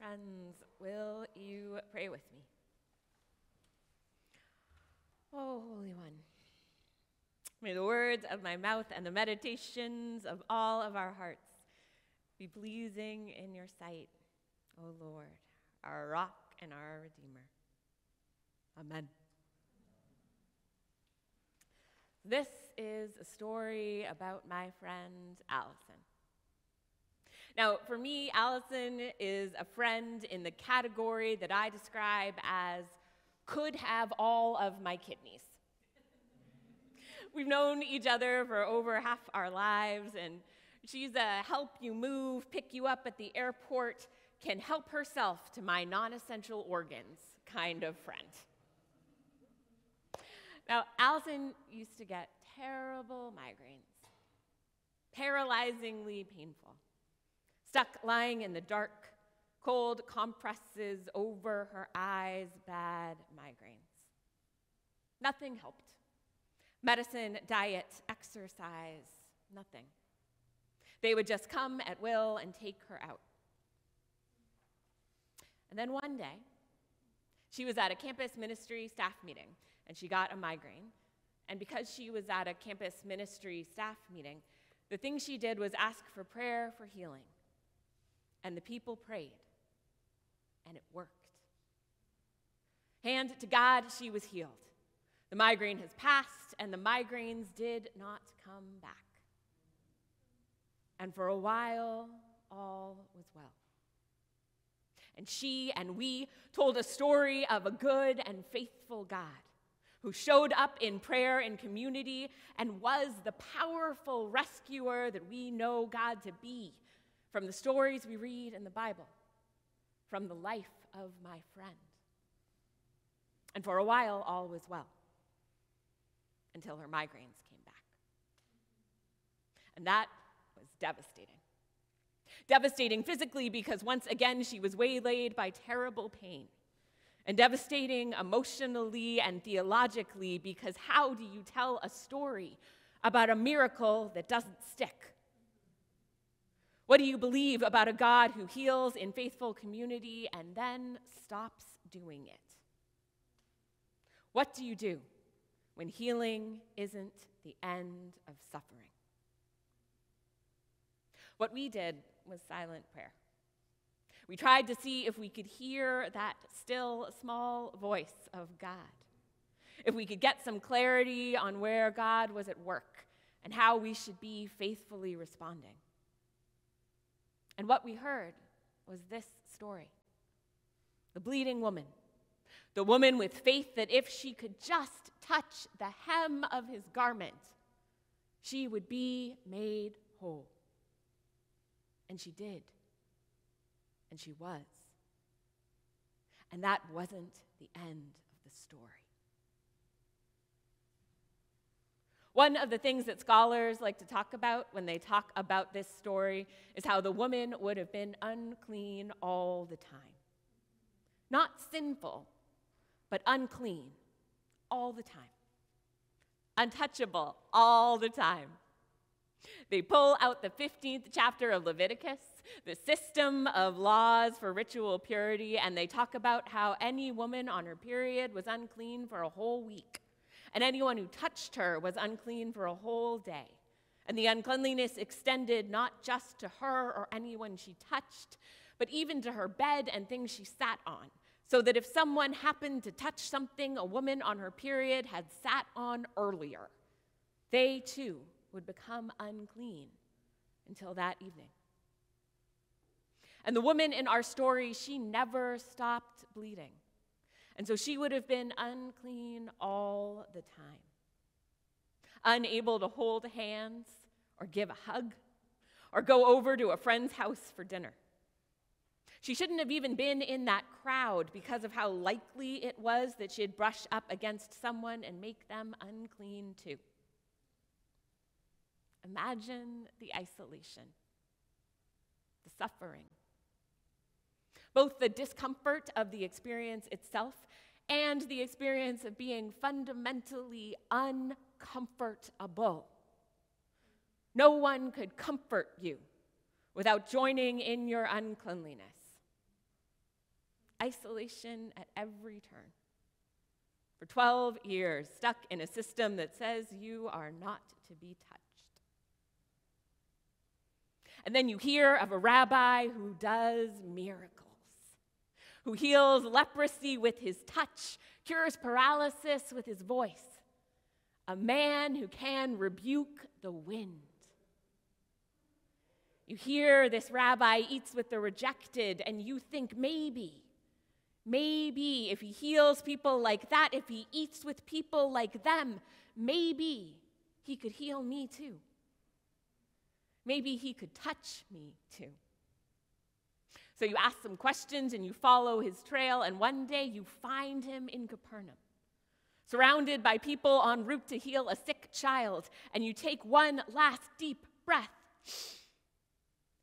Friends, will you pray with me? Oh, Holy One, may the words of my mouth and the meditations of all of our hearts be pleasing in your sight, O Lord, our rock and our Redeemer. Amen. This is a story about my friend Allison. Now, for me, Allison is a friend in the category that I describe as could have all of my kidneys. We've known each other for over half our lives, and she's a help you move, pick you up at the airport, can help herself to my non essential organs kind of friend. Now, Allison used to get terrible migraines, paralyzingly painful stuck lying in the dark, cold compresses over her eyes, bad migraines. Nothing helped. Medicine, diet, exercise, nothing. They would just come at will and take her out. And then one day, she was at a campus ministry staff meeting and she got a migraine. And because she was at a campus ministry staff meeting, the thing she did was ask for prayer for healing. And the people prayed, and it worked. Hand to God, she was healed. The migraine has passed, and the migraines did not come back. And for a while, all was well. And she and we told a story of a good and faithful God who showed up in prayer and community and was the powerful rescuer that we know God to be from the stories we read in the Bible, from the life of my friend. And for a while, all was well until her migraines came back. And that was devastating. Devastating physically because once again she was waylaid by terrible pain. And devastating emotionally and theologically because how do you tell a story about a miracle that doesn't stick? What do you believe about a God who heals in faithful community and then stops doing it? What do you do when healing isn't the end of suffering? What we did was silent prayer. We tried to see if we could hear that still small voice of God, if we could get some clarity on where God was at work and how we should be faithfully responding. And what we heard was this story the bleeding woman, the woman with faith that if she could just touch the hem of his garment, she would be made whole. And she did. And she was. And that wasn't the end of the story. One of the things that scholars like to talk about when they talk about this story is how the woman would have been unclean all the time. Not sinful, but unclean all the time. Untouchable all the time. They pull out the 15th chapter of Leviticus, the system of laws for ritual purity, and they talk about how any woman on her period was unclean for a whole week and anyone who touched her was unclean for a whole day. And the uncleanliness extended not just to her or anyone she touched, but even to her bed and things she sat on. So that if someone happened to touch something a woman on her period had sat on earlier, they too would become unclean until that evening. And the woman in our story, she never stopped bleeding. And so she would have been unclean all the time, unable to hold hands or give a hug or go over to a friend's house for dinner. She shouldn't have even been in that crowd because of how likely it was that she'd brush up against someone and make them unclean too. Imagine the isolation, the suffering, both the discomfort of the experience itself and the experience of being fundamentally uncomfortable. No one could comfort you without joining in your uncleanliness. isolation at every turn. For 12 years, stuck in a system that says you are not to be touched. And then you hear of a rabbi who does miracles, who heals leprosy with his touch, cures paralysis with his voice, a man who can rebuke the wind. You hear this rabbi eats with the rejected, and you think maybe, maybe if he heals people like that, if he eats with people like them, maybe he could heal me too. Maybe he could touch me too. So you ask some questions and you follow his trail, and one day you find him in Capernaum, surrounded by people en route to heal a sick child, and you take one last deep breath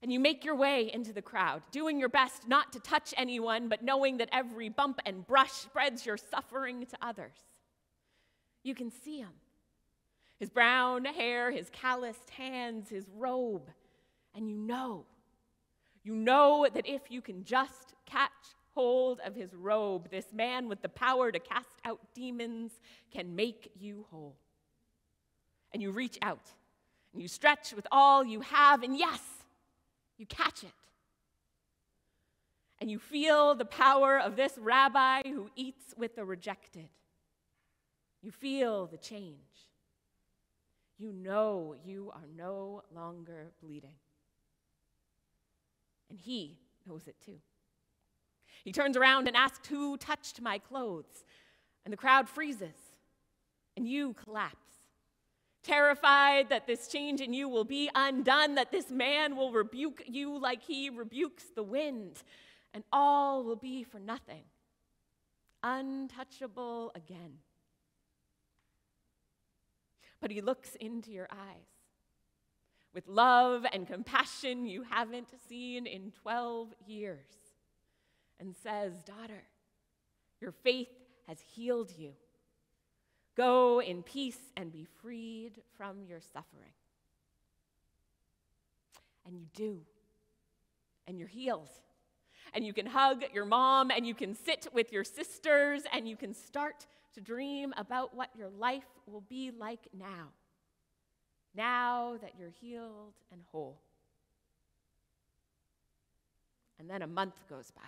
and you make your way into the crowd, doing your best not to touch anyone, but knowing that every bump and brush spreads your suffering to others. You can see him his brown hair, his calloused hands, his robe, and you know, you know that if you can just catch hold of his robe, this man with the power to cast out demons can make you whole. And you reach out and you stretch with all you have, and yes, you catch it. And you feel the power of this rabbi who eats with the rejected. You feel the change. You know you are no longer bleeding. And he knows it too. He turns around and asks, Who touched my clothes? And the crowd freezes, and you collapse terrified that this change in you will be undone, that this man will rebuke you like he rebukes the wind, and all will be for nothing. Untouchable again. But he looks into your eyes with love and compassion you haven't seen in 12 years and says, Daughter, your faith has healed you. Go in peace and be freed from your suffering. And you do. And you're healed. And you can hug your mom, and you can sit with your sisters, and you can start to dream about what your life will be like now. Now that you're healed and whole. And then a month goes by,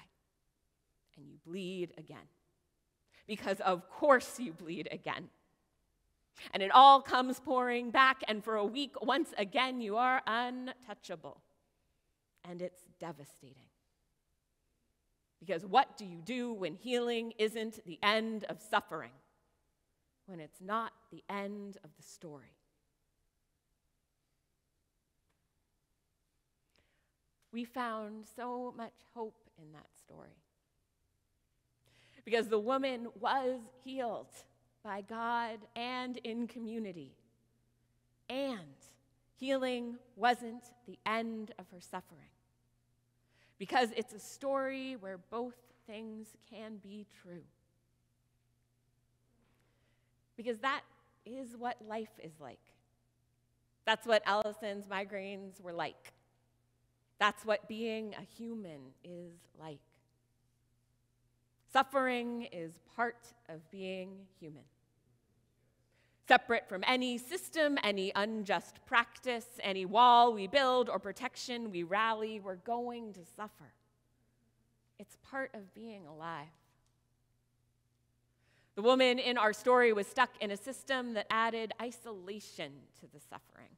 and you bleed again because of course you bleed again. And it all comes pouring back, and for a week, once again, you are untouchable. And it's devastating. Because what do you do when healing isn't the end of suffering? When it's not the end of the story? We found so much hope in that story because the woman was healed by God and in community. And healing wasn't the end of her suffering. Because it's a story where both things can be true. Because that is what life is like. That's what Allison's migraines were like. That's what being a human is like. Suffering is part of being human. Separate from any system, any unjust practice, any wall we build or protection we rally, we're going to suffer. It's part of being alive. The woman in our story was stuck in a system that added isolation to the suffering,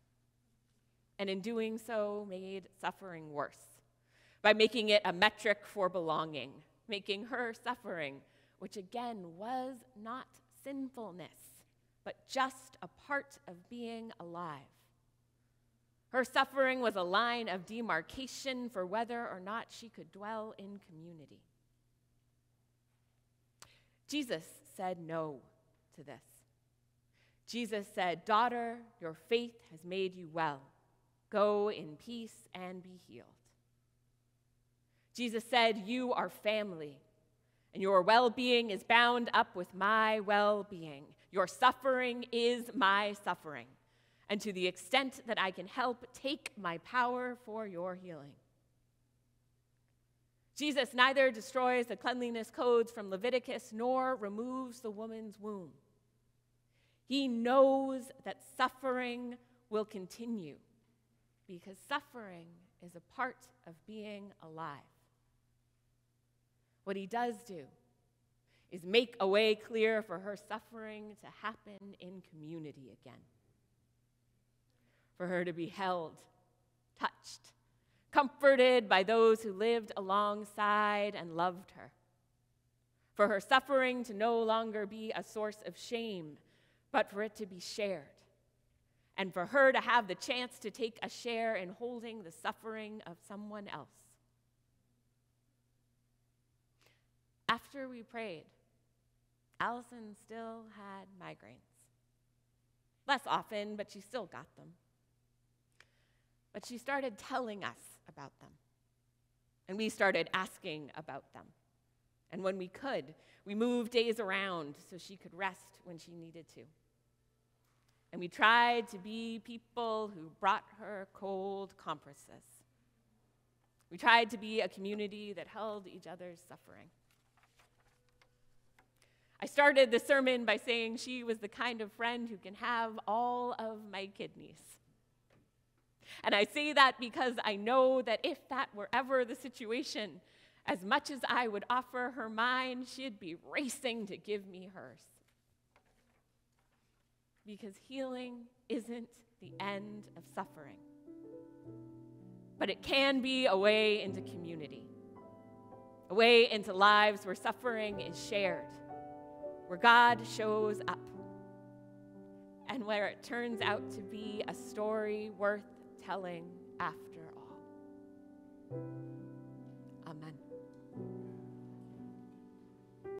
and in doing so, made suffering worse by making it a metric for belonging making her suffering, which again was not sinfulness, but just a part of being alive. Her suffering was a line of demarcation for whether or not she could dwell in community. Jesus said no to this. Jesus said, Daughter, your faith has made you well. Go in peace and be healed. Jesus said, You are family, and your well being is bound up with my well being. Your suffering is my suffering. And to the extent that I can help, take my power for your healing. Jesus neither destroys the cleanliness codes from Leviticus nor removes the woman's womb. He knows that suffering will continue because suffering is a part of being alive. What he does do is make a way clear for her suffering to happen in community again, for her to be held, touched, comforted by those who lived alongside and loved her, for her suffering to no longer be a source of shame, but for it to be shared, and for her to have the chance to take a share in holding the suffering of someone else. After we prayed, Allison still had migraines. Less often, but she still got them. But she started telling us about them. And we started asking about them. And when we could, we moved days around so she could rest when she needed to. And we tried to be people who brought her cold compresses. We tried to be a community that held each other's suffering. I started the sermon by saying she was the kind of friend who can have all of my kidneys. And I say that because I know that if that were ever the situation, as much as I would offer her mine, she'd be racing to give me hers. Because healing isn't the end of suffering, but it can be a way into community, a way into lives where suffering is shared, where God shows up, and where it turns out to be a story worth telling after.